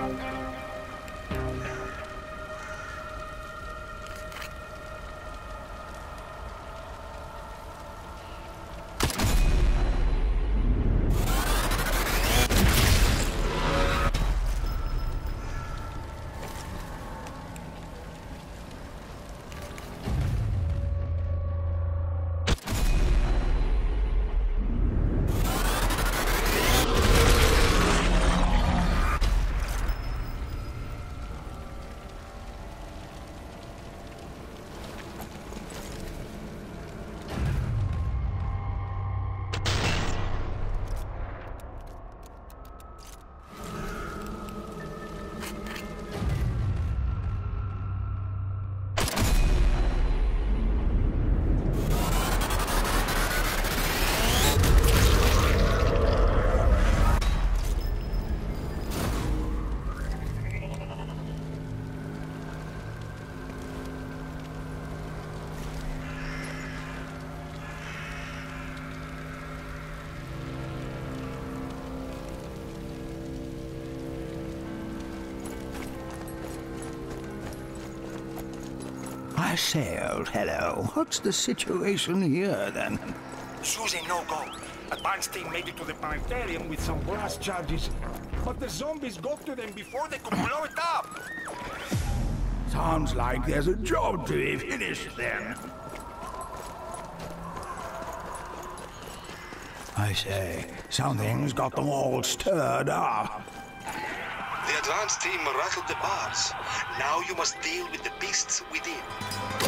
I say, old hello, what's the situation here then? Susie, no go. Advance team made it to the planetarium with some blast charges. But the zombies got to them before they could blow it up. Sounds like there's a job to be finished then. I say, something's got them all stirred up. The advance team rattled the bars. Now you must deal with the beasts within.